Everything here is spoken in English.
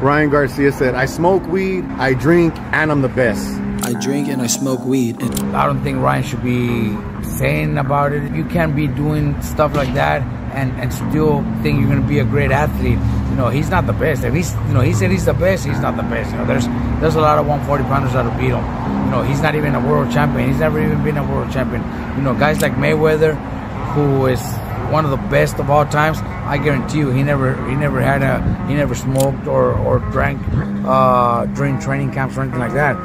Ryan Garcia said, I smoke weed, I drink, and I'm the best. I drink and I smoke weed. I don't think Ryan should be saying about it. You can't be doing stuff like that and, and still think you're going to be a great athlete. You know, he's not the best. If he's, you know, he said he's the best, he's not the best. You know, there's there's a lot of 140 pounders that'll beat him. You know, he's not even a world champion. He's never even been a world champion. You know, guys like Mayweather, who is one of the best of all times. I guarantee you, he never he never had a he never smoked or or drank uh, during training camps or anything like that.